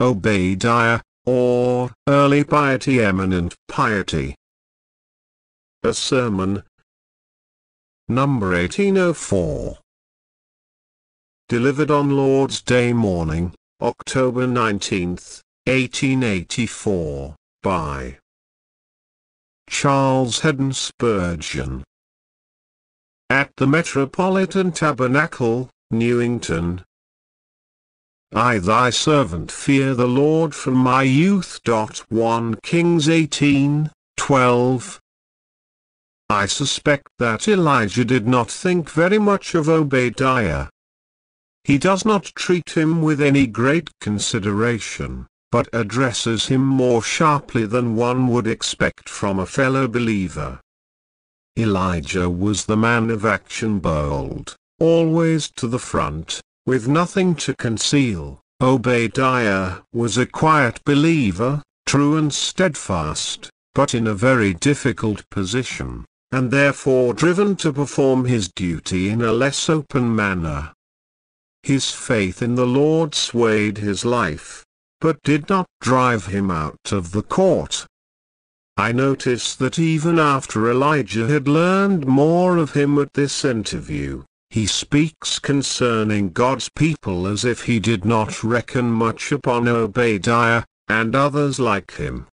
Obadiah, or Early Piety Eminent Piety. A Sermon Number 1804 Delivered on Lord's Day morning, October 19, 1884, by Charles Haddon Spurgeon. At the Metropolitan Tabernacle, Newington, I thy servant fear the Lord from my youth. 1 Kings 18, 12. I suspect that Elijah did not think very much of Obadiah. He does not treat him with any great consideration, but addresses him more sharply than one would expect from a fellow believer. Elijah was the man of action bold, always to the front, with nothing to conceal. Obadiah was a quiet believer, true and steadfast, but in a very difficult position, and therefore driven to perform his duty in a less open manner. His faith in the Lord swayed his life, but did not drive him out of the court. I notice that even after Elijah had learned more of him at this interview, he speaks concerning God's people as if he did not reckon much upon Obadiah, and others like him.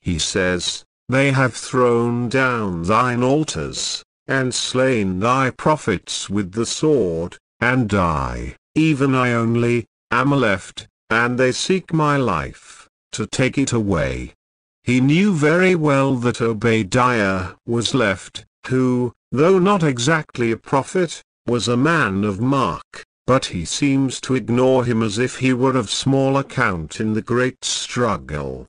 He says, They have thrown down thine altars, and slain thy prophets with the sword, and I, even I only, am left, and they seek my life, to take it away. He knew very well that Obadiah was left, who, though not exactly a prophet, was a man of mark, but he seems to ignore him as if he were of small account in the great struggle.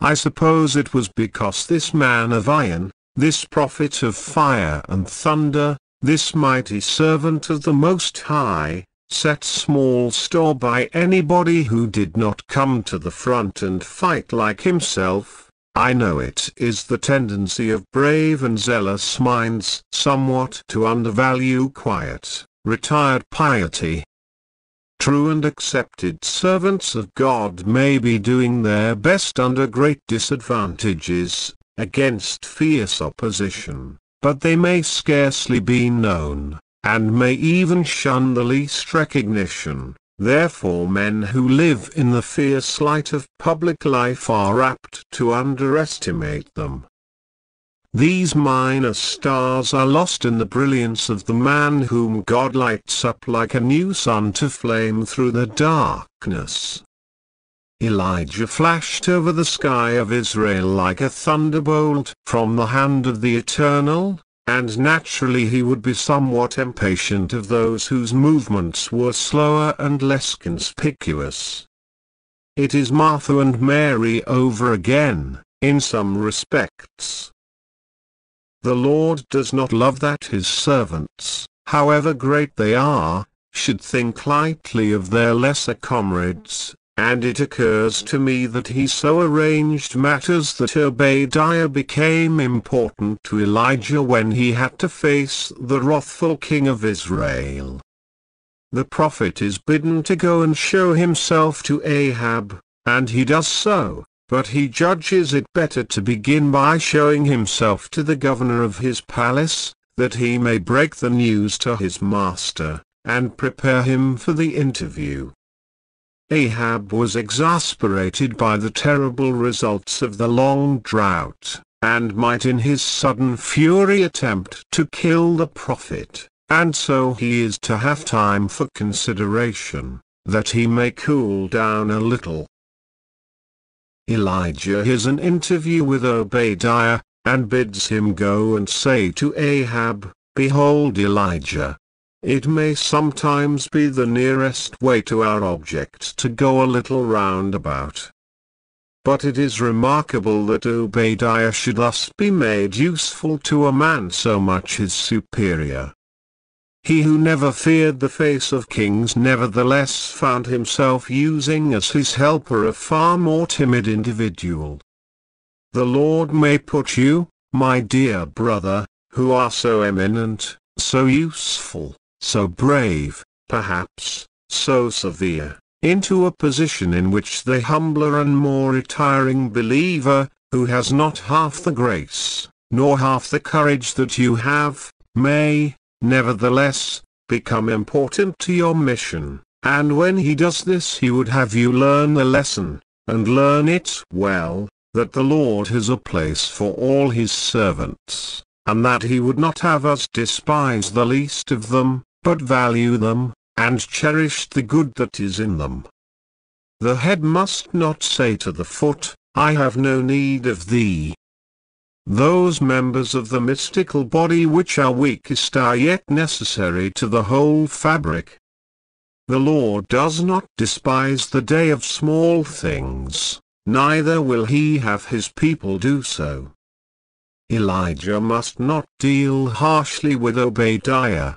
I suppose it was because this man of iron, this prophet of fire and thunder, this mighty servant of the Most High, set small store by anybody who did not come to the front and fight like himself, I know it is the tendency of brave and zealous minds somewhat to undervalue quiet, retired piety. True and accepted servants of God may be doing their best under great disadvantages, against fierce opposition, but they may scarcely be known, and may even shun the least recognition. Therefore men who live in the fierce light of public life are apt to underestimate them. These minor stars are lost in the brilliance of the man whom God lights up like a new sun to flame through the darkness. Elijah flashed over the sky of Israel like a thunderbolt from the hand of the Eternal, and naturally he would be somewhat impatient of those whose movements were slower and less conspicuous. It is Martha and Mary over again, in some respects. The Lord does not love that his servants, however great they are, should think lightly of their lesser comrades, and it occurs to me that he so arranged matters that Obadiah became important to Elijah when he had to face the wrathful king of Israel. The prophet is bidden to go and show himself to Ahab, and he does so, but he judges it better to begin by showing himself to the governor of his palace, that he may break the news to his master, and prepare him for the interview. Ahab was exasperated by the terrible results of the long drought, and might in his sudden fury attempt to kill the prophet, and so he is to have time for consideration, that he may cool down a little. Elijah has an interview with Obadiah, and bids him go and say to Ahab, Behold Elijah, it may sometimes be the nearest way to our object to go a little roundabout. But it is remarkable that Obadiah should thus be made useful to a man so much his superior. He who never feared the face of kings nevertheless found himself using as his helper a far more timid individual. The Lord may put you, my dear brother, who are so eminent, so useful, so brave, perhaps, so severe, into a position in which the humbler and more retiring believer, who has not half the grace, nor half the courage that you have, may, nevertheless, become important to your mission, and when he does this he would have you learn the lesson, and learn it well, that the Lord has a place for all his servants, and that he would not have us despise the least of them, but value them, and cherish the good that is in them. The head must not say to the foot, I have no need of thee, those members of the mystical body which are weakest are yet necessary to the whole fabric. The Lord does not despise the day of small things, neither will he have his people do so. Elijah must not deal harshly with Obadiah.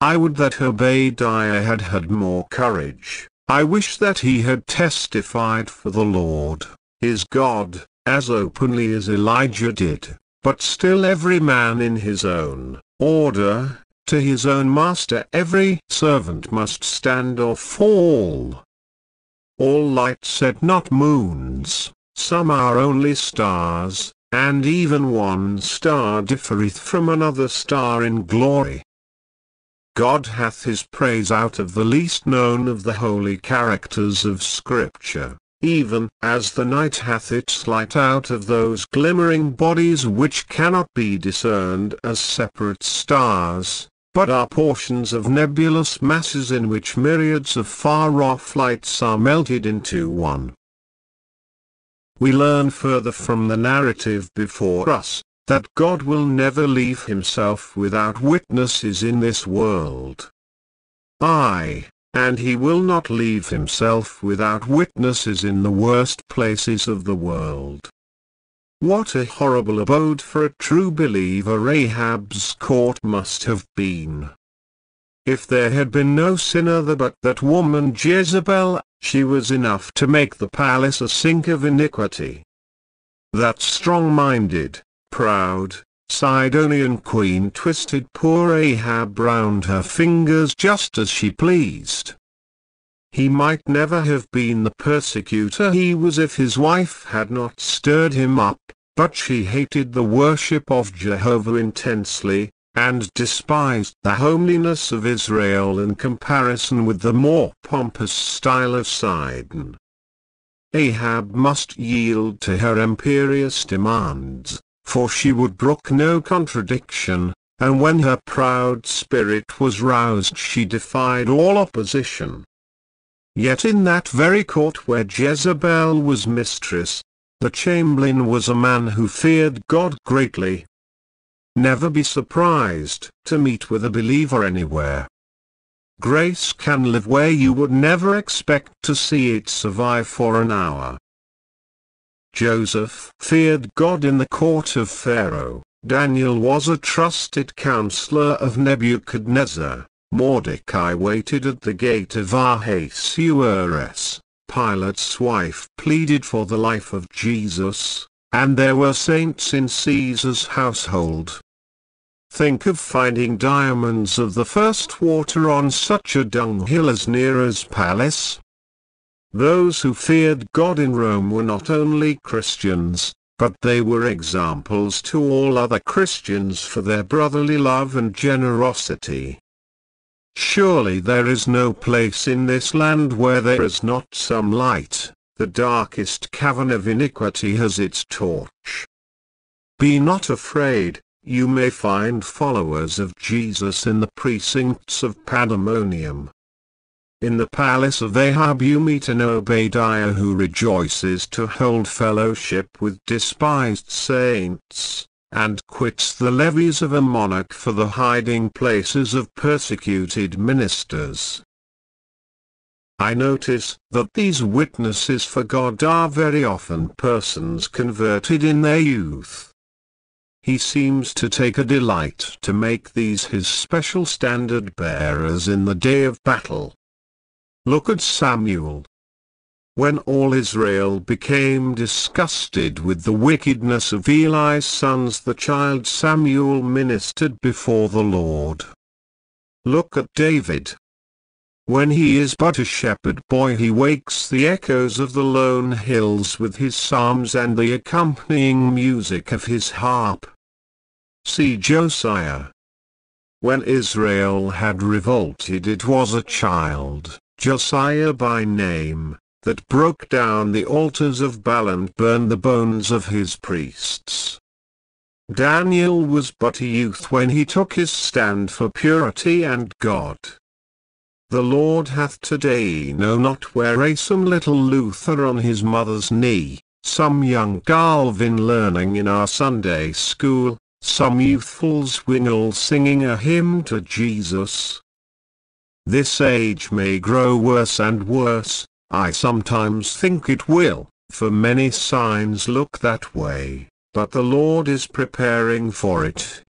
I would that Obadiah had had more courage, I wish that he had testified for the Lord, his God, as openly as Elijah did, but still every man in his own order, to his own master every servant must stand or fall. All light said not moons, some are only stars, and even one star differeth from another star in glory. God hath his praise out of the least known of the holy characters of Scripture even as the night hath its light out of those glimmering bodies which cannot be discerned as separate stars, but are portions of nebulous masses in which myriads of far-off lights are melted into one. We learn further from the narrative before us, that God will never leave himself without witnesses in this world. I, and he will not leave himself without witnesses in the worst places of the world. What a horrible abode for a true believer Ahab's court must have been. If there had been no sin other but that woman Jezebel, she was enough to make the palace a sink of iniquity. That strong-minded, proud, Sidonian queen twisted poor Ahab round her fingers just as she pleased. He might never have been the persecutor he was if his wife had not stirred him up, but she hated the worship of Jehovah intensely, and despised the homeliness of Israel in comparison with the more pompous style of Sidon. Ahab must yield to her imperious demands for she would brook no contradiction, and when her proud spirit was roused she defied all opposition. Yet in that very court where Jezebel was mistress, the chamberlain was a man who feared God greatly. Never be surprised to meet with a believer anywhere. Grace can live where you would never expect to see it survive for an hour. Joseph feared God in the court of Pharaoh. Daniel was a trusted counselor of Nebuchadnezzar. Mordecai waited at the gate of Ahasuerus. Pilate's wife pleaded for the life of Jesus, and there were saints in Caesar's household. Think of finding diamonds of the first water on such a dunghill as Nero's palace. Those who feared God in Rome were not only Christians, but they were examples to all other Christians for their brotherly love and generosity. Surely there is no place in this land where there is not some light, the darkest cavern of iniquity has its torch. Be not afraid, you may find followers of Jesus in the precincts of Pandemonium. In the palace of Ahab you meet an Obadiah who rejoices to hold fellowship with despised saints, and quits the levees of a monarch for the hiding places of persecuted ministers. I notice that these witnesses for God are very often persons converted in their youth. He seems to take a delight to make these his special standard bearers in the day of battle. Look at Samuel. When all Israel became disgusted with the wickedness of Eli's sons the child Samuel ministered before the Lord. Look at David. When he is but a shepherd boy he wakes the echoes of the lone hills with his psalms and the accompanying music of his harp. See Josiah. When Israel had revolted it was a child, Josiah by name, that broke down the altars of Baal and burned the bones of his priests. Daniel was but a youth when he took his stand for purity and God. The Lord hath today know not where a some little Luther on his mother's knee, some young Calvin learning in our Sunday school, some youthful Zwingle singing a hymn to Jesus. This age may grow worse and worse, I sometimes think it will, for many signs look that way, but the Lord is preparing for it.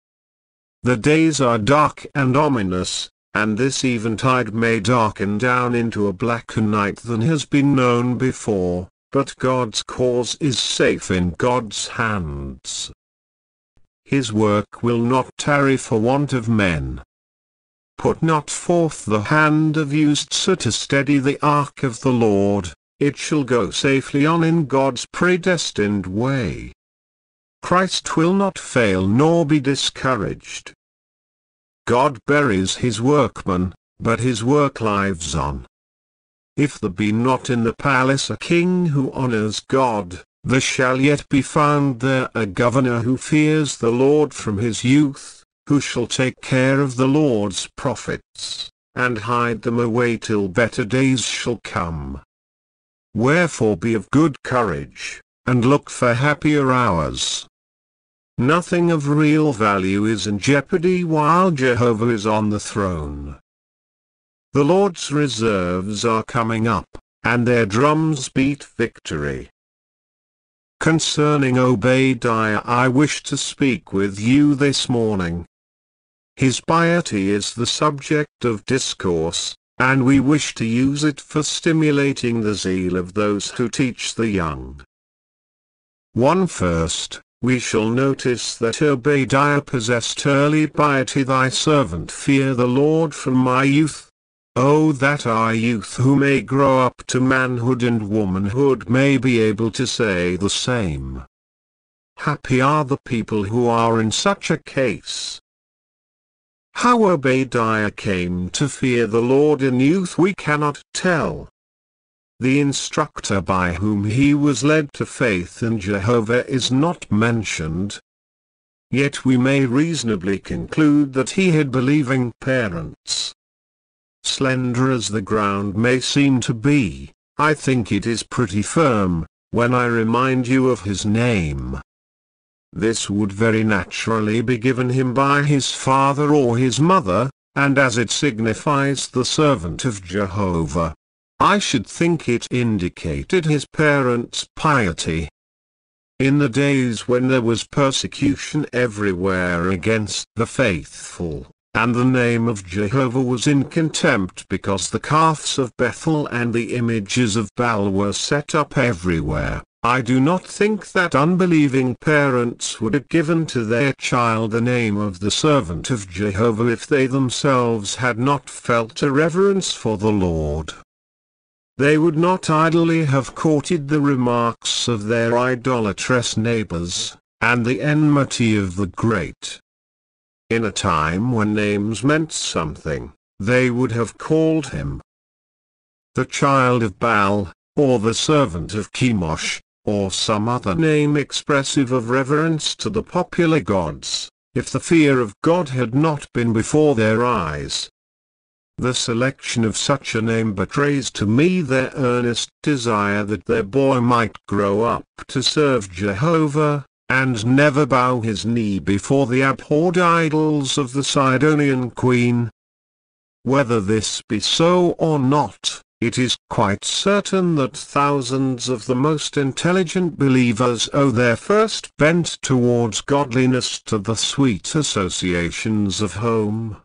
The days are dark and ominous, and this eventide may darken down into a blacker night than has been known before, but God's cause is safe in God's hands. His work will not tarry for want of men. Put not forth the hand of Uzzah to steady the ark of the Lord, it shall go safely on in God's predestined way. Christ will not fail nor be discouraged. God buries his workman, but his work lives on. If there be not in the palace a king who honors God, there shall yet be found there a governor who fears the Lord from his youth, who shall take care of the Lord's prophets, and hide them away till better days shall come. Wherefore be of good courage, and look for happier hours. Nothing of real value is in jeopardy while Jehovah is on the throne. The Lord's reserves are coming up, and their drums beat victory. Concerning Obadiah I wish to speak with you this morning. His piety is the subject of discourse, and we wish to use it for stimulating the zeal of those who teach the young. 1 First, we shall notice that Obadiah possessed early piety thy servant fear the Lord from my youth. Oh that our youth who may grow up to manhood and womanhood may be able to say the same. Happy are the people who are in such a case. How Obadiah came to fear the Lord in youth we cannot tell. The instructor by whom he was led to faith in Jehovah is not mentioned. Yet we may reasonably conclude that he had believing parents. Slender as the ground may seem to be, I think it is pretty firm, when I remind you of his name. This would very naturally be given him by his father or his mother, and as it signifies the servant of Jehovah, I should think it indicated his parents' piety. In the days when there was persecution everywhere against the faithful, and the name of Jehovah was in contempt because the calves of Bethel and the images of Baal were set up everywhere, I do not think that unbelieving parents would have given to their child the name of the servant of Jehovah if they themselves had not felt a reverence for the Lord. They would not idly have courted the remarks of their idolatrous neighbors, and the enmity of the great. In a time when names meant something, they would have called him the child of Baal, or the servant of Chemosh, or some other name expressive of reverence to the popular gods, if the fear of God had not been before their eyes. The selection of such a name betrays to me their earnest desire that their boy might grow up to serve Jehovah, and never bow his knee before the abhorred idols of the Sidonian queen. Whether this be so or not, it is quite certain that thousands of the most intelligent believers owe their first bent towards godliness to the sweet associations of home.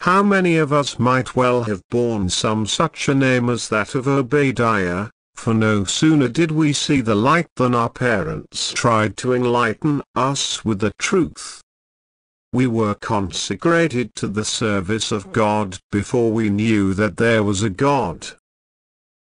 How many of us might well have borne some such a name as that of Obadiah, for no sooner did we see the light than our parents tried to enlighten us with the truth. We were consecrated to the service of God before we knew that there was a God.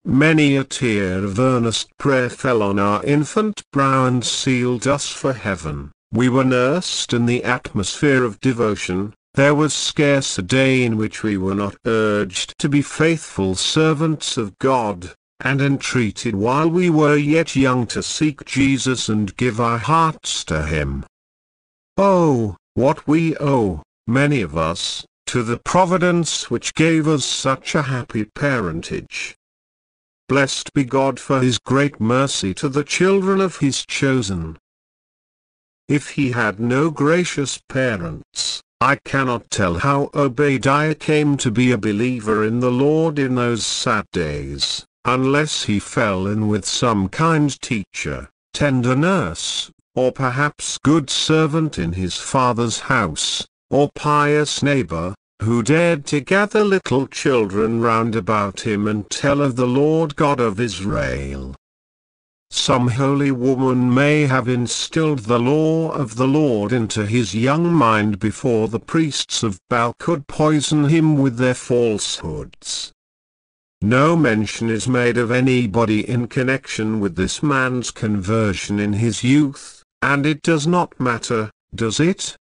Many a tear of earnest prayer fell on our infant brow and sealed us for heaven. We were nursed in the atmosphere of devotion, there was scarce a day in which we were not urged to be faithful servants of God, and entreated while we were yet young to seek Jesus and give our hearts to Him. Oh, what we owe, many of us, to the providence which gave us such a happy parentage. Blessed be God for his great mercy to the children of his chosen. If he had no gracious parents, I cannot tell how Obadiah came to be a believer in the Lord in those sad days, unless he fell in with some kind teacher, tender nurse, or perhaps good servant in his father's house, or pious neighbor, who dared to gather little children round about him and tell of the Lord God of Israel. Some holy woman may have instilled the law of the Lord into his young mind before the priests of Baal could poison him with their falsehoods. No mention is made of anybody in connection with this man's conversion in his youth, and it does not matter, does it?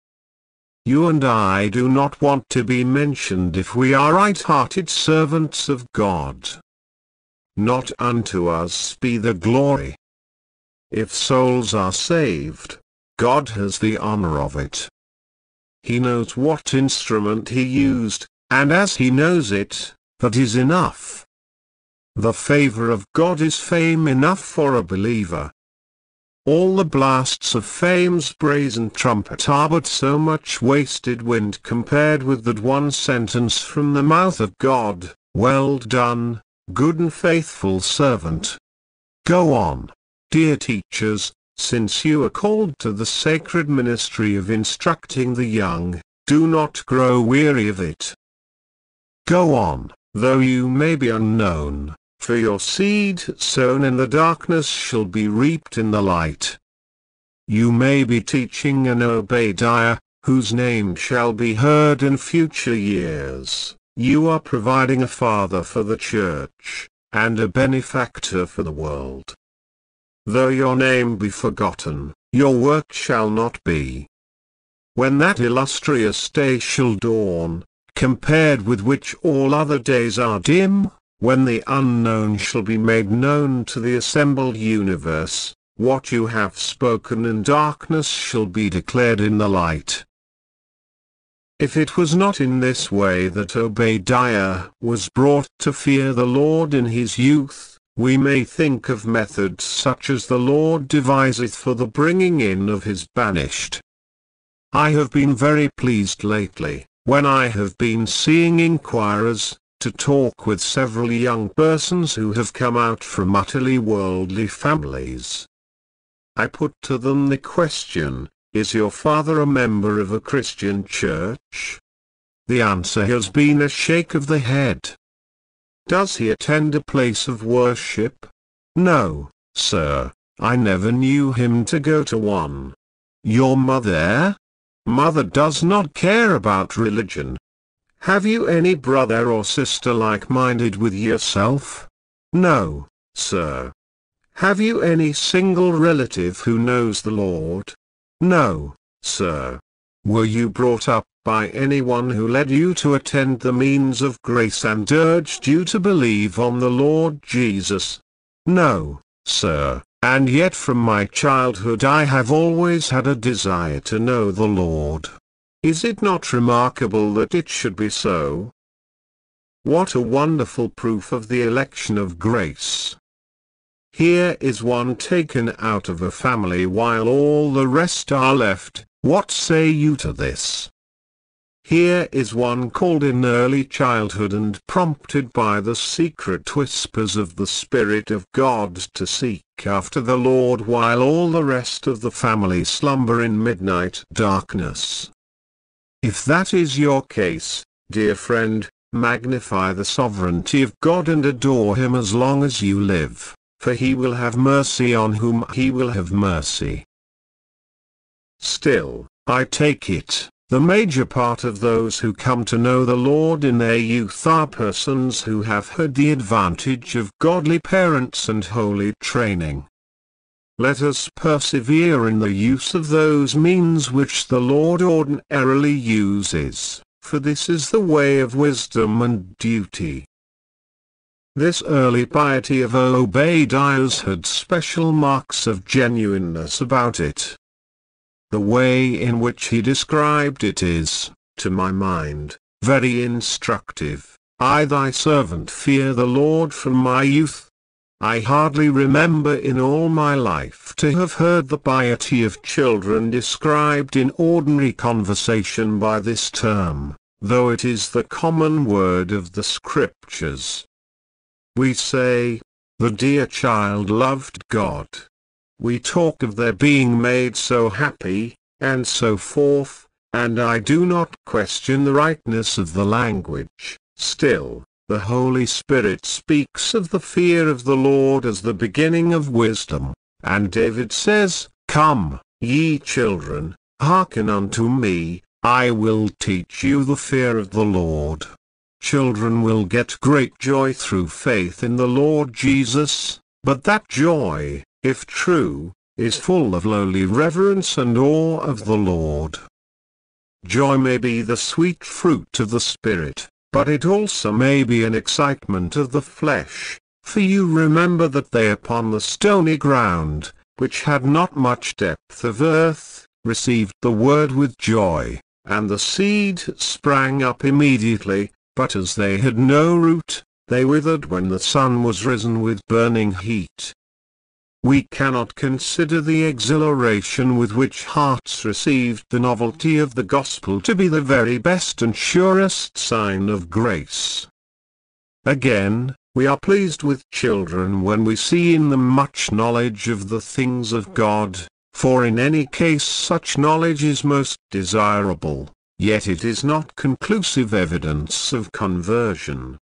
You and I do not want to be mentioned if we are right-hearted servants of God. Not unto us be the glory. If souls are saved, God has the honor of it. He knows what instrument he used, and as he knows it, that is enough. The favor of God is fame enough for a believer. All the blasts of fame's brazen trumpet are but so much wasted wind compared with that one sentence from the mouth of God, Well done, good and faithful servant. Go on, dear teachers, since you are called to the sacred ministry of instructing the young, do not grow weary of it. Go on, though you may be unknown, for your seed sown in the darkness shall be reaped in the light. You may be teaching an Obadiah, whose name shall be heard in future years. You are providing a father for the church, and a benefactor for the world. Though your name be forgotten, your work shall not be. When that illustrious day shall dawn, compared with which all other days are dim, when the unknown shall be made known to the assembled universe, what you have spoken in darkness shall be declared in the light. If it was not in this way that Obadiah was brought to fear the Lord in his youth, we may think of methods such as the Lord deviseth for the bringing in of his banished. I have been very pleased lately, when I have been seeing inquirers, to talk with several young persons who have come out from utterly worldly families. I put to them the question, is your father a member of a Christian church? The answer has been a shake of the head. Does he attend a place of worship? No, sir, I never knew him to go to one. Your mother? Mother does not care about religion, have you any brother or sister like-minded with yourself? No, sir. Have you any single relative who knows the Lord? No, sir. Were you brought up by anyone who led you to attend the means of grace and urged you to believe on the Lord Jesus? No, sir, and yet from my childhood I have always had a desire to know the Lord. Is it not remarkable that it should be so? What a wonderful proof of the election of grace. Here is one taken out of a family while all the rest are left, what say you to this? Here is one called in early childhood and prompted by the secret whispers of the Spirit of God to seek after the Lord while all the rest of the family slumber in midnight darkness. If that is your case, dear friend, magnify the sovereignty of God and adore him as long as you live, for he will have mercy on whom he will have mercy. Still, I take it, The major part of those who come to know the Lord in their youth are persons who have had the advantage of godly parents and holy training. Let us persevere in the use of those means which the Lord ordinarily uses, for this is the way of wisdom and duty. This early piety of Obadiah's had special marks of genuineness about it. The way in which he described it is, to my mind, very instructive. I thy servant fear the Lord from my youth. I hardly remember in all my life to have heard the piety of children described in ordinary conversation by this term, though it is the common word of the Scriptures. We say, the dear child loved God. We talk of their being made so happy, and so forth, and I do not question the rightness of the language. Still, the Holy Spirit speaks of the fear of the Lord as the beginning of wisdom, and David says, Come, ye children, hearken unto me, I will teach you the fear of the Lord. Children will get great joy through faith in the Lord Jesus, but that joy, if true, is full of lowly reverence and awe of the Lord. Joy may be the sweet fruit of the Spirit, but it also may be an excitement of the flesh, for you remember that they upon the stony ground, which had not much depth of earth, received the word with joy, and the seed sprang up immediately, but as they had no root, they withered when the sun was risen with burning heat. We cannot consider the exhilaration with which hearts received the novelty of the gospel to be the very best and surest sign of grace. Again, we are pleased with children when we see in them much knowledge of the things of God, for in any case such knowledge is most desirable, yet it is not conclusive evidence of conversion.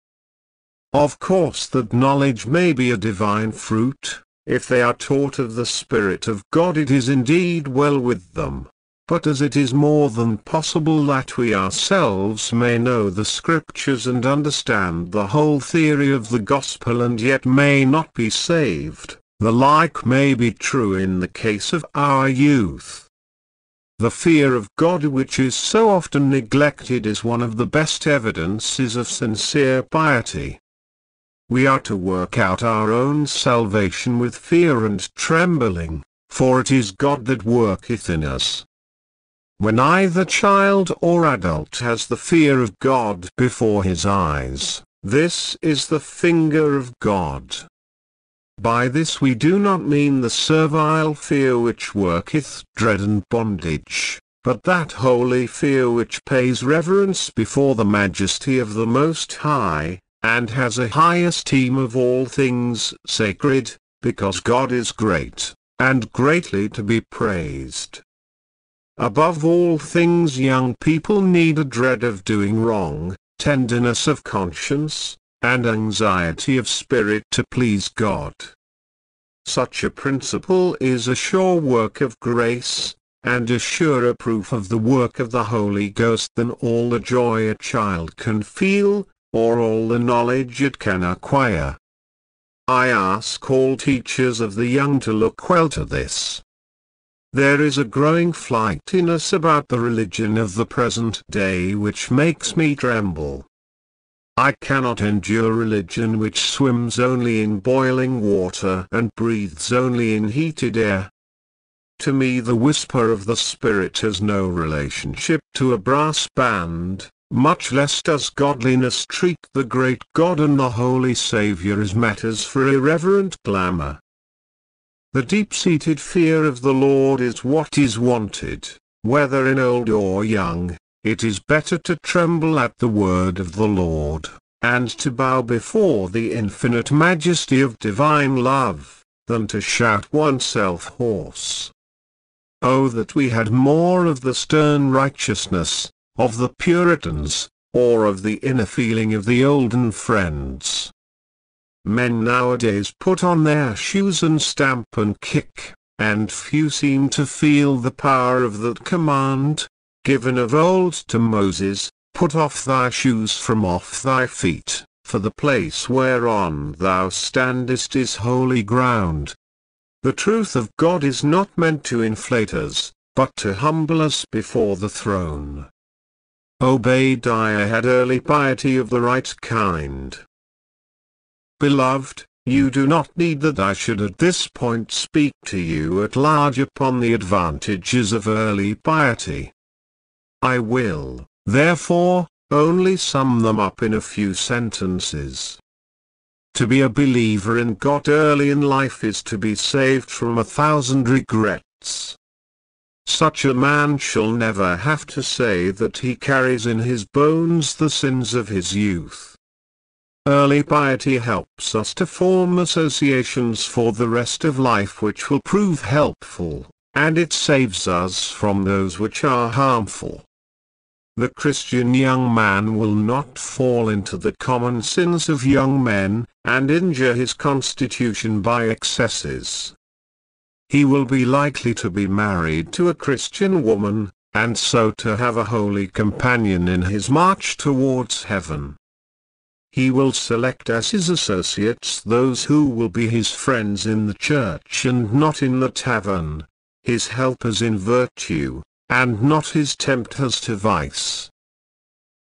Of course that knowledge may be a divine fruit, if they are taught of the Spirit of God it is indeed well with them. But as it is more than possible that we ourselves may know the Scriptures and understand the whole theory of the Gospel and yet may not be saved, the like may be true in the case of our youth. The fear of God which is so often neglected is one of the best evidences of sincere piety. We are to work out our own salvation with fear and trembling, for it is God that worketh in us. When either child or adult has the fear of God before his eyes, this is the finger of God. By this we do not mean the servile fear which worketh dread and bondage, but that holy fear which pays reverence before the majesty of the Most High, and has a high esteem of all things sacred, because God is great, and greatly to be praised. Above all things young people need a dread of doing wrong, tenderness of conscience, and anxiety of spirit to please God. Such a principle is a sure work of grace, and a surer proof of the work of the Holy Ghost than all the joy a child can feel, or all the knowledge it can acquire. I ask all teachers of the young to look well to this. There is a growing flightiness about the religion of the present day which makes me tremble. I cannot endure religion which swims only in boiling water and breathes only in heated air. To me the whisper of the Spirit has no relationship to a brass band, much less does godliness treat the great God and the Holy Saviour as matters for irreverent glamour. The deep-seated fear of the Lord is what is wanted, whether in old or young, it is better to tremble at the word of the Lord, and to bow before the infinite majesty of divine love, than to shout oneself hoarse. Oh that we had more of the stern righteousness, of the Puritans, or of the inner feeling of the olden friends. Men nowadays put on their shoes and stamp and kick, and few seem to feel the power of that command, given of old to Moses, Put off thy shoes from off thy feet, for the place whereon thou standest is holy ground. The truth of God is not meant to inflate us, but to humble us before the throne. Obadiah had early piety of the right kind. Beloved, you do not need that I should at this point speak to you at large upon the advantages of early piety. I will, therefore, only sum them up in a few sentences. To be a believer in God early in life is to be saved from a thousand regrets. Such a man shall never have to say that he carries in his bones the sins of his youth. Early piety helps us to form associations for the rest of life which will prove helpful, and it saves us from those which are harmful. The Christian young man will not fall into the common sins of young men, and injure his constitution by excesses. He will be likely to be married to a Christian woman, and so to have a holy companion in his march towards heaven. He will select as his associates those who will be his friends in the church and not in the tavern, his helpers in virtue, and not his tempters to vice.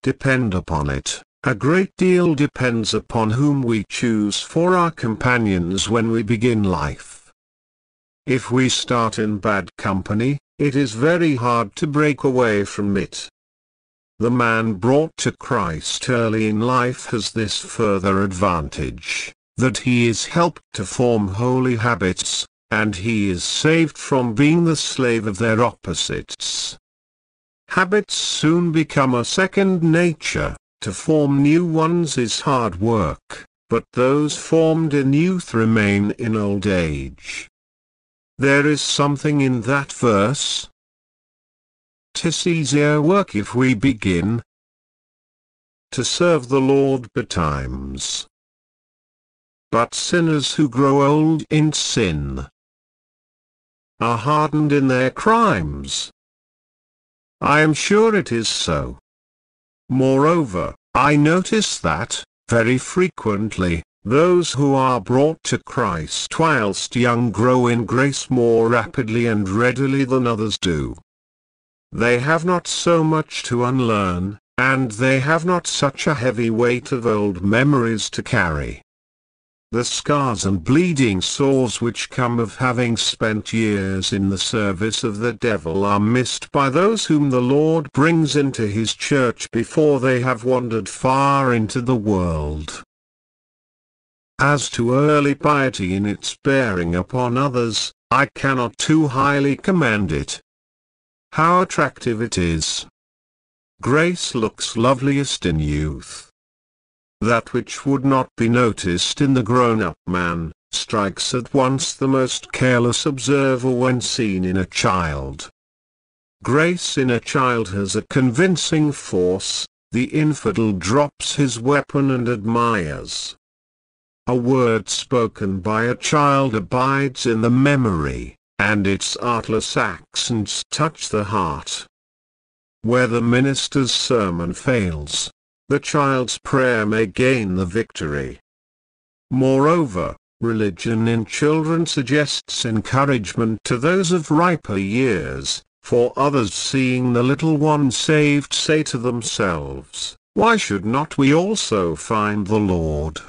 Depend upon it, a great deal depends upon whom we choose for our companions when we begin life. If we start in bad company, it is very hard to break away from it. The man brought to Christ early in life has this further advantage, that he is helped to form holy habits, and he is saved from being the slave of their opposites. Habits soon become a second nature, to form new ones is hard work, but those formed in youth remain in old age. There is something in that verse, Tis easier work if we begin to serve the Lord betimes. But sinners who grow old in sin are hardened in their crimes. I am sure it is so. Moreover, I notice that, very frequently, those who are brought to Christ whilst young grow in grace more rapidly and readily than others do. They have not so much to unlearn, and they have not such a heavy weight of old memories to carry. The scars and bleeding sores which come of having spent years in the service of the devil are missed by those whom the Lord brings into his church before they have wandered far into the world. As to early piety in its bearing upon others, I cannot too highly commend it. How attractive it is. Grace looks loveliest in youth. That which would not be noticed in the grown-up man, strikes at once the most careless observer when seen in a child. Grace in a child has a convincing force, the infidel drops his weapon and admires. A word spoken by a child abides in the memory and its artless accents touch the heart. Where the minister's sermon fails, the child's prayer may gain the victory. Moreover, religion in children suggests encouragement to those of riper years, for others seeing the little one saved say to themselves, Why should not we also find the Lord?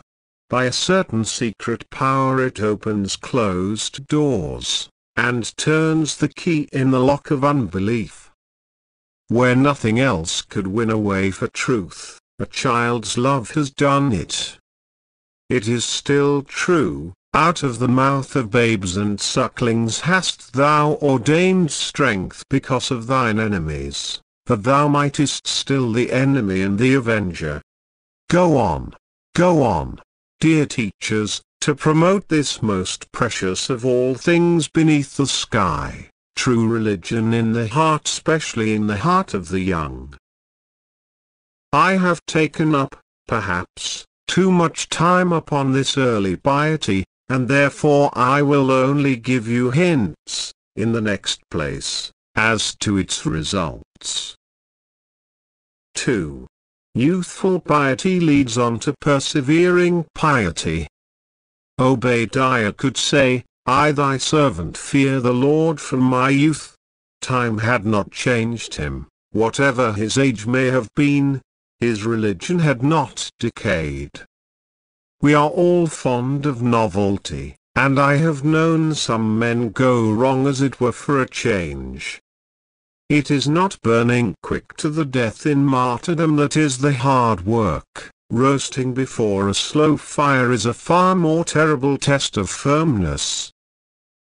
By a certain secret power it opens closed doors and turns the key in the lock of unbelief. Where nothing else could win a way for truth, a child's love has done it. It is still true, out of the mouth of babes and sucklings hast thou ordained strength because of thine enemies, that thou mightest still the enemy and the avenger. Go on, go on, dear teachers, to promote this most precious of all things beneath the sky, true religion in the heart specially in the heart of the young. I have taken up, perhaps, too much time upon this early piety, and therefore I will only give you hints, in the next place, as to its results. 2. Youthful piety leads on to persevering piety. Obadiah could say, I thy servant fear the Lord from my youth. Time had not changed him, whatever his age may have been, his religion had not decayed. We are all fond of novelty, and I have known some men go wrong as it were for a change. It is not burning quick to the death in martyrdom that is the hard work. Roasting before a slow fire is a far more terrible test of firmness.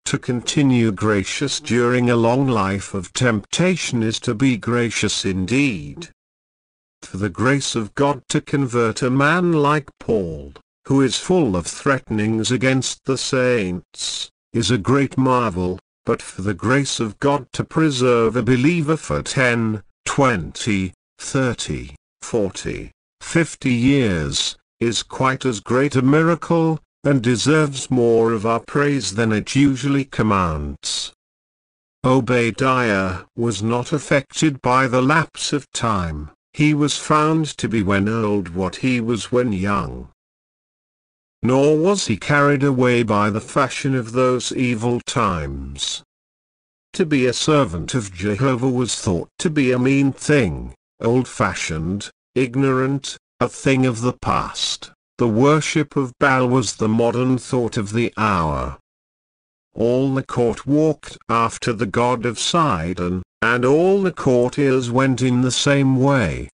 To continue gracious during a long life of temptation is to be gracious indeed. For the grace of God to convert a man like Paul, who is full of threatenings against the saints, is a great marvel, but for the grace of God to preserve a believer for 10, 20, 30, 40, 50 years, is quite as great a miracle, and deserves more of our praise than it usually commands. Obadiah was not affected by the lapse of time, he was found to be when old what he was when young. Nor was he carried away by the fashion of those evil times. To be a servant of Jehovah was thought to be a mean thing, old-fashioned, ignorant, a thing of the past. The worship of Baal was the modern thought of the hour. All the court walked after the god of Sidon, and all the courtiers went in the same way.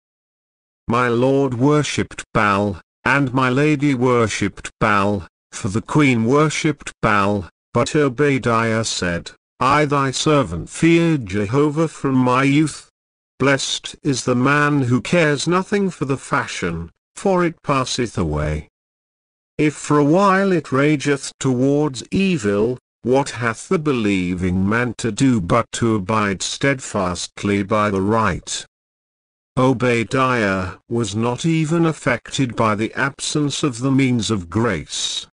My lord worshipped Baal, and my lady worshipped Baal, for the queen worshipped Baal, but Obadiah said, I thy servant fear Jehovah from my youth, Blessed is the man who cares nothing for the fashion, for it passeth away. If for a while it rageth towards evil, what hath the believing man to do but to abide steadfastly by the right? Obadiah was not even affected by the absence of the means of grace.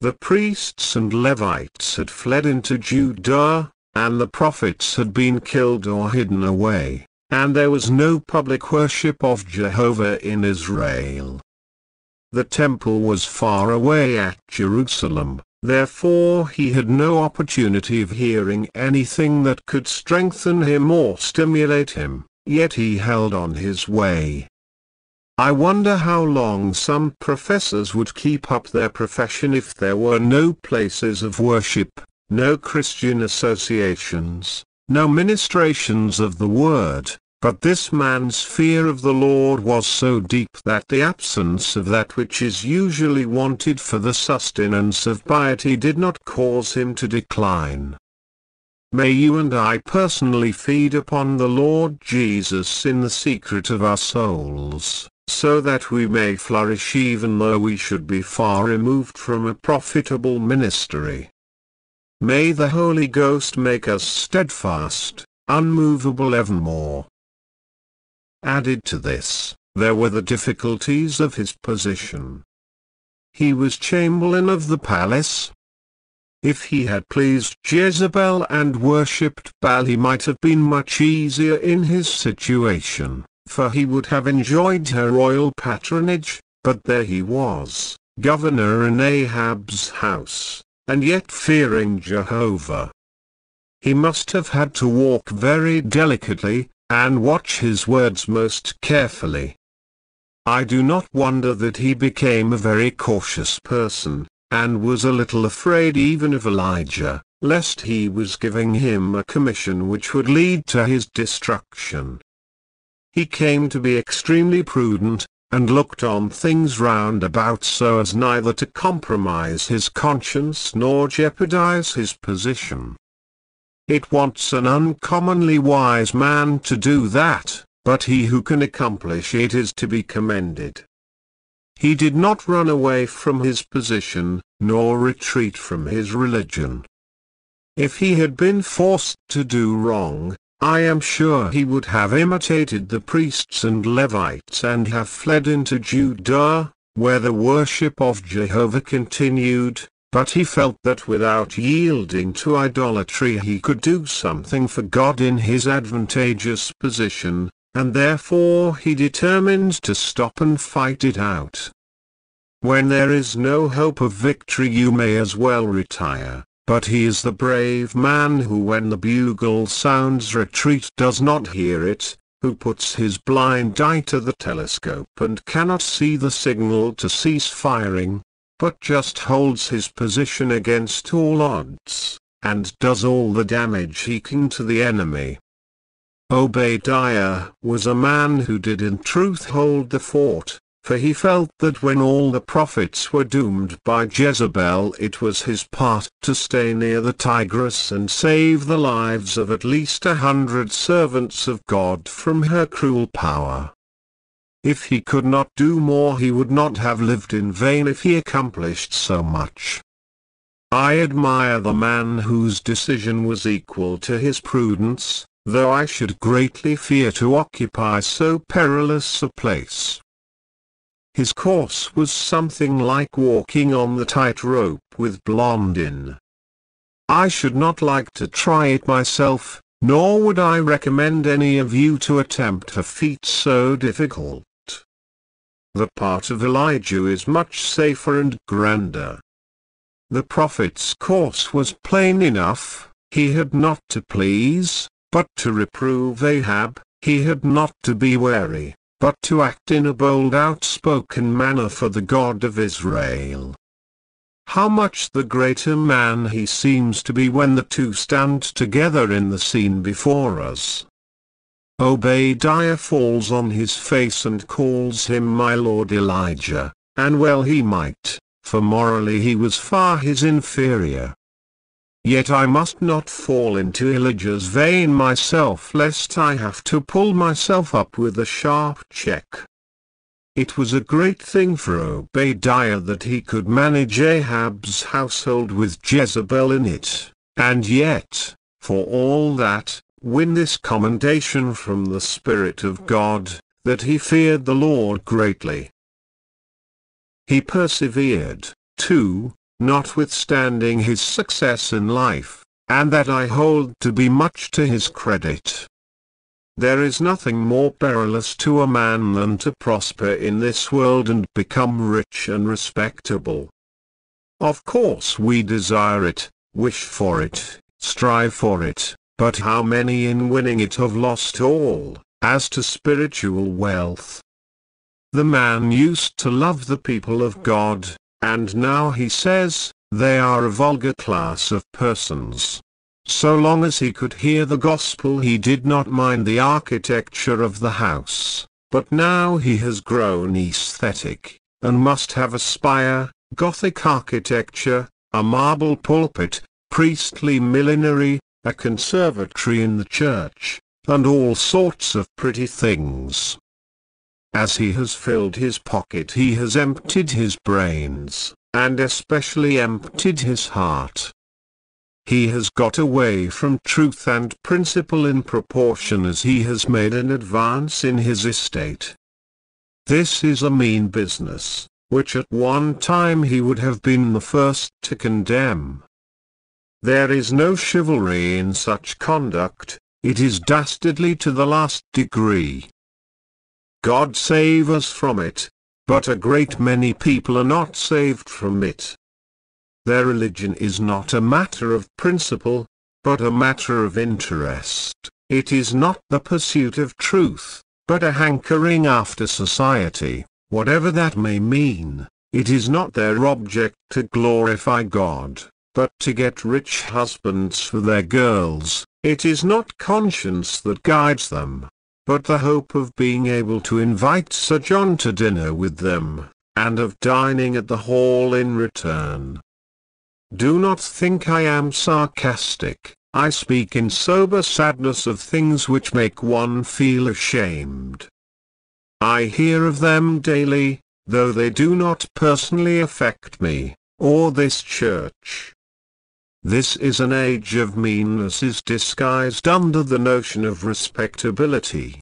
The priests and Levites had fled into Judah, and the prophets had been killed or hidden away, and there was no public worship of Jehovah in Israel. The temple was far away at Jerusalem, therefore he had no opportunity of hearing anything that could strengthen him or stimulate him, yet he held on his way. I wonder how long some professors would keep up their profession if there were no places of worship, no Christian associations, no ministrations of the word, but this man's fear of the Lord was so deep that the absence of that which is usually wanted for the sustenance of piety did not cause him to decline. May you and I personally feed upon the Lord Jesus in the secret of our souls, so that we may flourish even though we should be far removed from a profitable ministry. May the Holy Ghost make us steadfast, unmovable evermore. Added to this, there were the difficulties of his position. He was chamberlain of the palace. If he had pleased Jezebel and worshipped Baal he might have been much easier in his situation, for he would have enjoyed her royal patronage, but there he was, governor in Ahab's house and yet fearing Jehovah. He must have had to walk very delicately, and watch his words most carefully. I do not wonder that he became a very cautious person, and was a little afraid even of Elijah, lest he was giving him a commission which would lead to his destruction. He came to be extremely prudent, and looked on things round about so as neither to compromise his conscience nor jeopardize his position. It wants an uncommonly wise man to do that, but he who can accomplish it is to be commended. He did not run away from his position, nor retreat from his religion. If he had been forced to do wrong, I am sure he would have imitated the priests and Levites and have fled into Judah, where the worship of Jehovah continued, but he felt that without yielding to idolatry he could do something for God in his advantageous position, and therefore he determined to stop and fight it out. When there is no hope of victory you may as well retire, but he is the brave man who when the bugle sounds retreat does not hear it, who puts his blind eye to the telescope and cannot see the signal to cease firing, but just holds his position against all odds, and does all the damage he can to the enemy. Obadiah was a man who did in truth hold the fort, for he felt that when all the prophets were doomed by Jezebel it was his part to stay near the tigress and save the lives of at least a hundred servants of God from her cruel power. If he could not do more he would not have lived in vain if he accomplished so much. I admire the man whose decision was equal to his prudence, though I should greatly fear to occupy so perilous a place. His course was something like walking on the tightrope with Blondin. I should not like to try it myself, nor would I recommend any of you to attempt a feat so difficult. The part of Elijah is much safer and grander. The prophet's course was plain enough, he had not to please, but to reprove Ahab, he had not to be wary, but to act in a bold outspoken manner for the God of Israel. How much the greater man he seems to be when the two stand together in the scene before us. Obadiah falls on his face and calls him my lord Elijah, and well he might, for morally he was far his inferior. Yet I must not fall into Elijah's vein myself lest I have to pull myself up with a sharp check. It was a great thing for Obadiah that he could manage Ahab's household with Jezebel in it, and yet, for all that, win this commendation from the Spirit of God, that he feared the Lord greatly. He persevered, too, notwithstanding his success in life, and that I hold to be much to his credit. There is nothing more perilous to a man than to prosper in this world and become rich and respectable. Of course we desire it, wish for it, strive for it, but how many in winning it have lost all, as to spiritual wealth? The man used to love the people of God, and now he says, they are a vulgar class of persons. So long as he could hear the gospel he did not mind the architecture of the house, but now he has grown aesthetic, and must have a spire, Gothic architecture, a marble pulpit, priestly millinery, a conservatory in the church, and all sorts of pretty things. As he has filled his pocket he has emptied his brains, and especially emptied his heart. He has got away from truth and principle in proportion as he has made an advance in his estate. This is a mean business, which at one time he would have been the first to condemn. There is no chivalry in such conduct, it is dastardly to the last degree. God save us from it, but a great many people are not saved from it. Their religion is not a matter of principle, but a matter of interest. It is not the pursuit of truth, but a hankering after society, whatever that may mean. It is not their object to glorify God, but to get rich husbands for their girls. It is not conscience that guides them, but the hope of being able to invite Sir John to dinner with them, and of dining at the hall in return. Do not think I am sarcastic, I speak in sober sadness of things which make one feel ashamed. I hear of them daily, though they do not personally affect me, or this church. This is an age of meanness is disguised under the notion of respectability.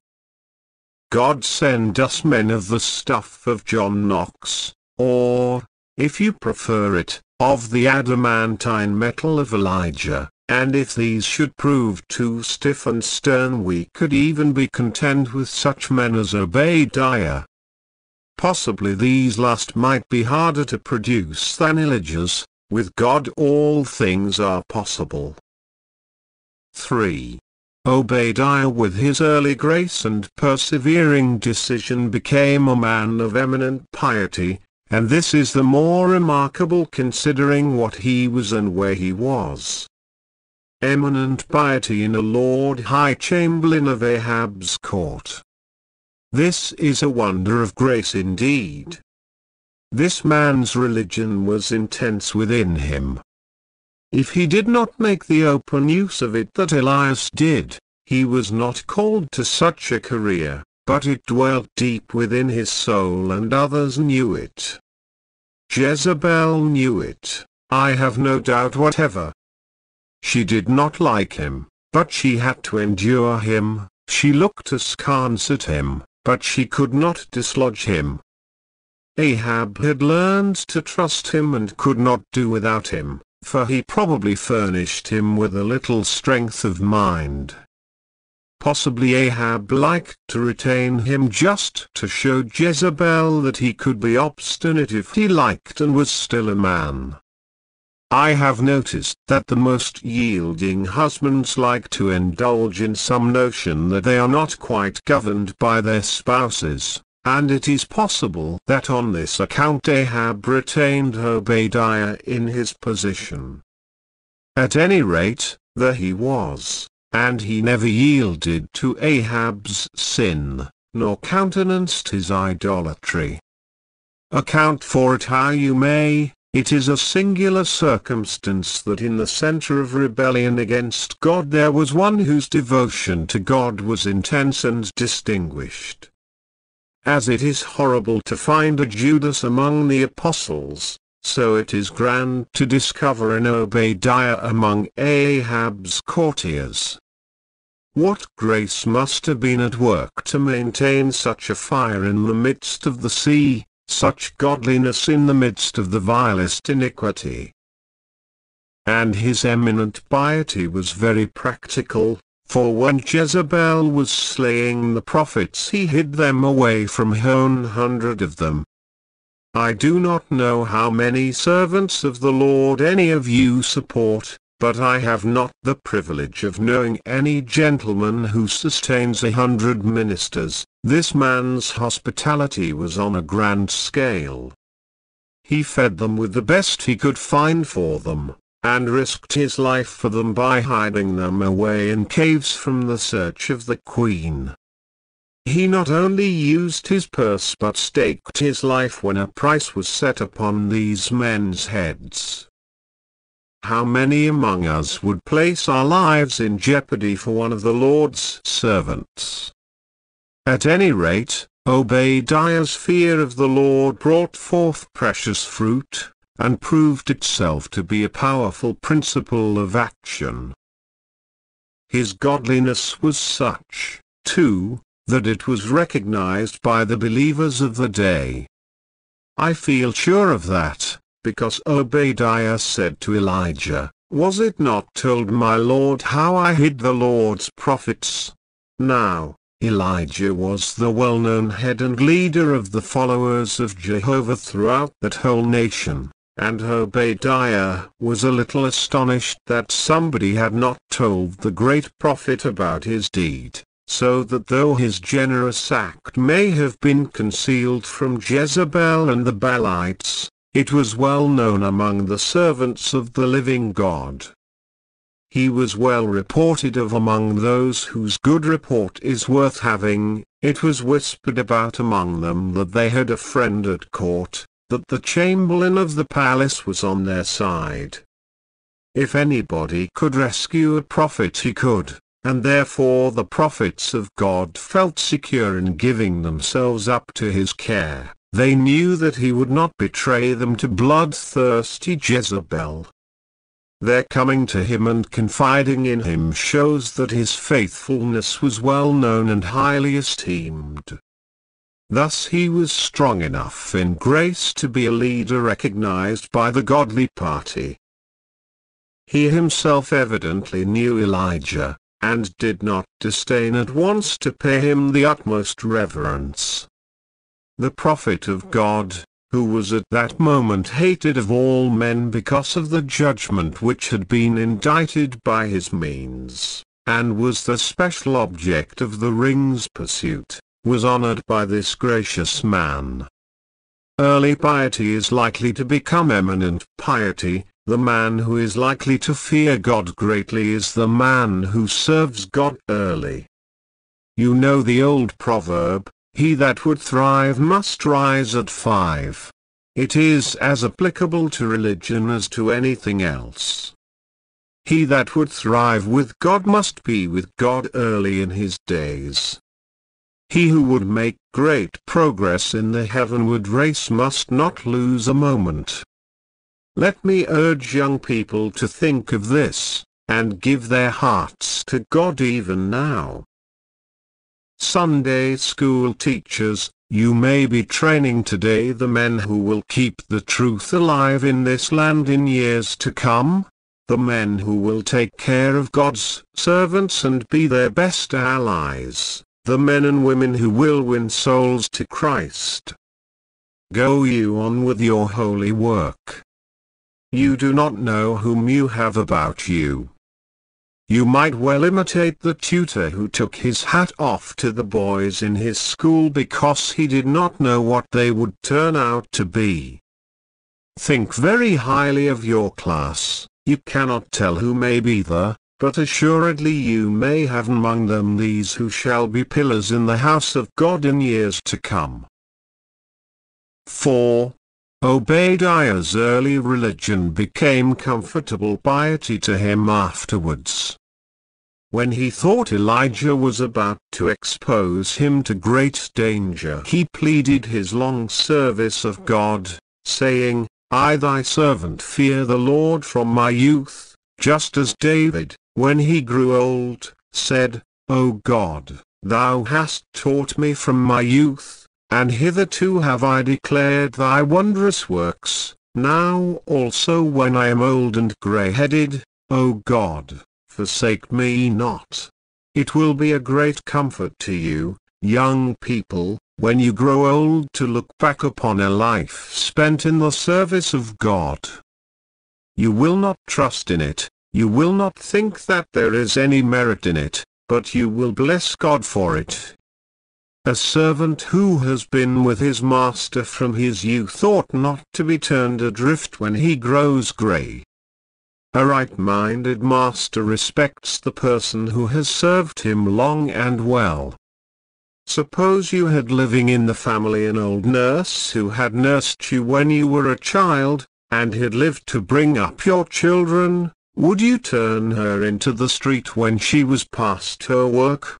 God send us men of the stuff of John Knox, or, if you prefer it, of the adamantine metal of Elijah, and if these should prove too stiff and stern we could even be content with such men as Obadiah. Possibly these last might be harder to produce than Elijah's, with God all things are possible. 3. Obadiah with his early grace and persevering decision became a man of eminent piety, and this is the more remarkable considering what he was and where he was. Eminent piety in a Lord High Chamberlain of Ahab's court. This is a wonder of grace indeed. This man's religion was intense within him. If he did not make the open use of it that Elias did, he was not called to such a career, but it dwelt deep within his soul and others knew it. Jezebel knew it, I have no doubt whatever. She did not like him, but she had to endure him, she looked askance at him, but she could not dislodge him. Ahab had learned to trust him and could not do without him, for he probably furnished him with a little strength of mind. Possibly Ahab liked to retain him just to show Jezebel that he could be obstinate if he liked and was still a man. I have noticed that the most yielding husbands like to indulge in some notion that they are not quite governed by their spouses and it is possible that on this account Ahab retained Obadiah in his position. At any rate, there he was, and he never yielded to Ahab's sin, nor countenanced his idolatry. Account for it how you may, it is a singular circumstance that in the center of rebellion against God there was one whose devotion to God was intense and distinguished. As it is horrible to find a Judas among the apostles, so it is grand to discover an Obadiah among Ahab's courtiers. What grace must have been at work to maintain such a fire in the midst of the sea, such godliness in the midst of the vilest iniquity. And his eminent piety was very practical, for when Jezebel was slaying the prophets he hid them away from her hundred of them. I do not know how many servants of the Lord any of you support, but I have not the privilege of knowing any gentleman who sustains a hundred ministers. This man's hospitality was on a grand scale. He fed them with the best he could find for them, and risked his life for them by hiding them away in caves from the search of the queen. He not only used his purse but staked his life when a price was set upon these men's heads. How many among us would place our lives in jeopardy for one of the Lord's servants? At any rate, Obadiah's fear of the Lord brought forth precious fruit, and proved itself to be a powerful principle of action. His godliness was such, too, that it was recognized by the believers of the day. I feel sure of that, because Obadiah said to Elijah, Was it not told my Lord how I hid the Lord's prophets? Now, Elijah was the well-known head and leader of the followers of Jehovah throughout that whole nation. And Obadiah was a little astonished that somebody had not told the great prophet about his deed, so that though his generous act may have been concealed from Jezebel and the Baalites, it was well known among the servants of the living God. He was well reported of among those whose good report is worth having, it was whispered about among them that they had a friend at court, that the chamberlain of the palace was on their side. If anybody could rescue a prophet he could, and therefore the prophets of God felt secure in giving themselves up to his care. They knew that he would not betray them to bloodthirsty Jezebel. Their coming to him and confiding in him shows that his faithfulness was well known and highly esteemed. Thus he was strong enough in grace to be a leader recognized by the godly party. he himself evidently knew Elijah, and did not disdain at once to pay him the utmost reverence. The prophet of God, who was at that moment hated of all men because of the judgment which had been indicted by his means, and was the special object of the ring's pursuit, was honored by this gracious man. Early piety is likely to become eminent piety, the man who is likely to fear God greatly is the man who serves God early. You know the old proverb, he that would thrive must rise at five. It is as applicable to religion as to anything else. He that would thrive with God must be with God early in his days. He who would make great progress in the heavenward race must not lose a moment. Let me urge young people to think of this, and give their hearts to God even now. Sunday school teachers, you may be training today the men who will keep the truth alive in this land in years to come, the men who will take care of God's servants and be their best allies, the men and women who will win souls to Christ. Go you on with your holy work. You do not know whom you have about you. You might well imitate the tutor who took his hat off to the boys in his school because he did not know what they would turn out to be. Think very highly of your class, you cannot tell who may be there, but assuredly you may have among them these who shall be pillars in the house of God in years to come. 4. Obadiah's early religion became comfortable piety to him afterwards. When he thought Elijah was about to expose him to great danger he pleaded his long service of God, saying, I thy servant fear the Lord from my youth, just as David, when he grew old, said, O God, thou hast taught me from my youth, and hitherto have I declared thy wondrous works, now also when I am old and grey-headed, O God, forsake me not. It will be a great comfort to you, young people, when you grow old to look back upon a life spent in the service of God. You will not trust in it, you will not think that there is any merit in it, but you will bless God for it, a servant who has been with his master from his youth ought not to be turned adrift when he grows grey. A right-minded master respects the person who has served him long and well. Suppose you had living in the family an old nurse who had nursed you when you were a child, and had lived to bring up your children, would you turn her into the street when she was past her work?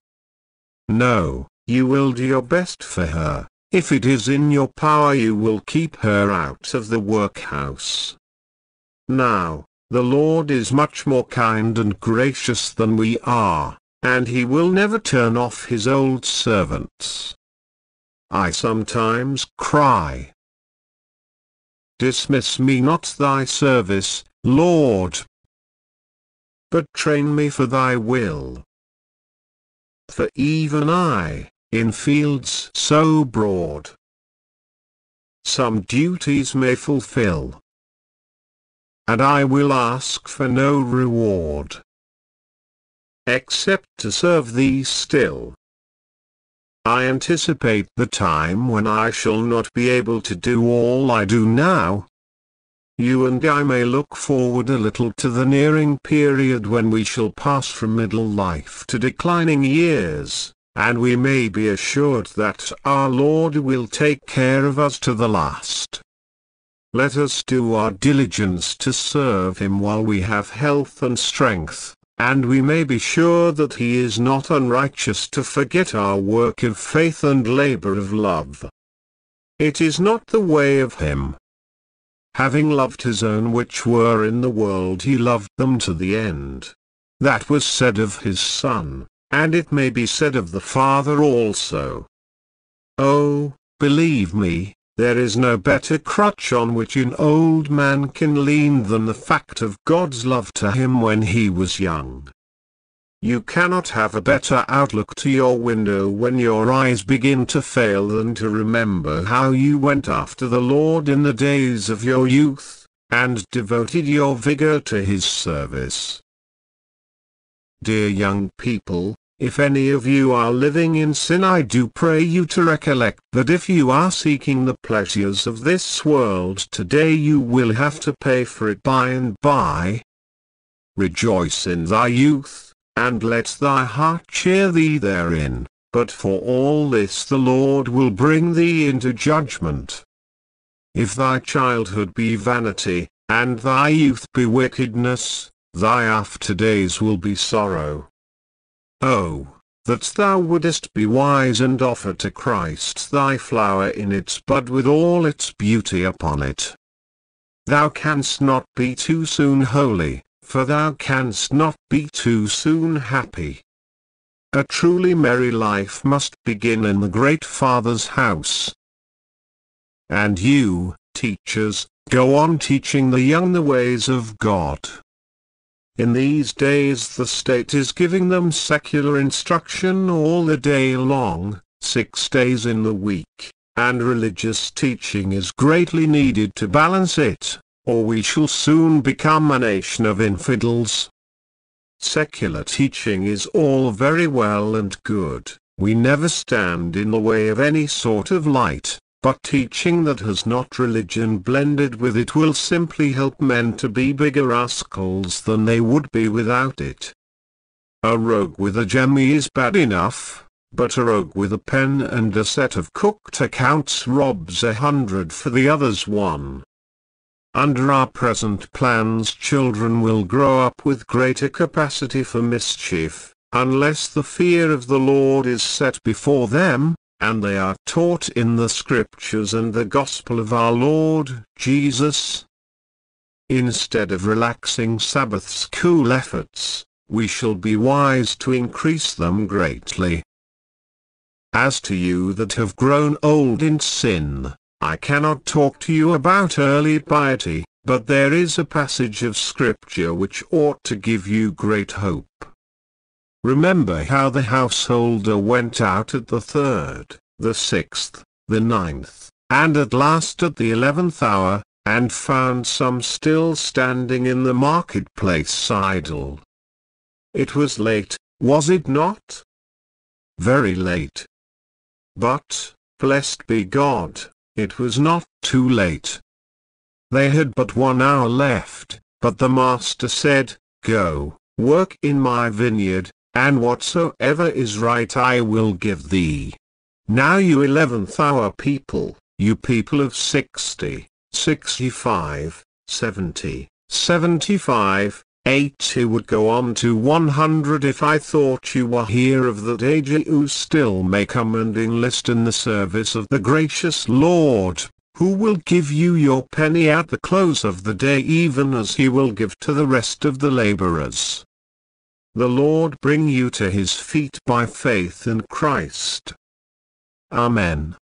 No. You will do your best for her. If it is in your power you will keep her out of the workhouse. Now, the Lord is much more kind and gracious than we are, and he will never turn off his old servants. I sometimes cry. Dismiss me not thy service, Lord, but train me for thy will. For even I, in fields so broad. Some duties may fulfill. And I will ask for no reward. Except to serve thee still. I anticipate the time when I shall not be able to do all I do now. You and I may look forward a little to the nearing period when we shall pass from middle life to declining years and we may be assured that our Lord will take care of us to the last. Let us do our diligence to serve him while we have health and strength, and we may be sure that he is not unrighteous to forget our work of faith and labor of love. It is not the way of him. Having loved his own which were in the world he loved them to the end. That was said of his Son. And it may be said of the Father also. Oh, believe me, there is no better crutch on which an old man can lean than the fact of God's love to him when he was young. You cannot have a better outlook to your window when your eyes begin to fail than to remember how you went after the Lord in the days of your youth, and devoted your vigor to his service. Dear young people, if any of you are living in sin I do pray you to recollect that if you are seeking the pleasures of this world today you will have to pay for it by and by. Rejoice in thy youth, and let thy heart cheer thee therein, but for all this the Lord will bring thee into judgment. If thy childhood be vanity, and thy youth be wickedness, thy after days will be sorrow. Oh, that thou wouldest be wise and offer to Christ thy flower in its bud with all its beauty upon it. Thou canst not be too soon holy, for thou canst not be too soon happy. A truly merry life must begin in the great Father's house. And you, teachers, go on teaching the young the ways of God. In these days the state is giving them secular instruction all the day long, six days in the week, and religious teaching is greatly needed to balance it, or we shall soon become a nation of infidels. Secular teaching is all very well and good, we never stand in the way of any sort of light, but teaching that has not religion blended with it will simply help men to be bigger rascals than they would be without it. A rogue with a jemmy is bad enough, but a rogue with a pen and a set of cooked accounts robs a hundred for the other's one. Under our present plans children will grow up with greater capacity for mischief, unless the fear of the Lord is set before them, and they are taught in the Scriptures and the Gospel of our Lord Jesus. Instead of relaxing Sabbath school efforts, we shall be wise to increase them greatly. As to you that have grown old in sin, I cannot talk to you about early piety, but there is a passage of Scripture which ought to give you great hope. Remember how the householder went out at the third, the sixth, the ninth, and at last at the eleventh hour, and found some still standing in the marketplace idle. It was late, was it not? Very late. But, blessed be God, it was not too late. They had but one hour left, but the master said, Go, work in my vineyard, and whatsoever is right I will give thee. Now you eleventh hour people, you people of 60, 65, 70, 75, 80 would go on to 100 if I thought you were here of that age you still may come and enlist in the service of the gracious Lord, who will give you your penny at the close of the day even as he will give to the rest of the laborers the Lord bring you to his feet by faith in Christ. Amen.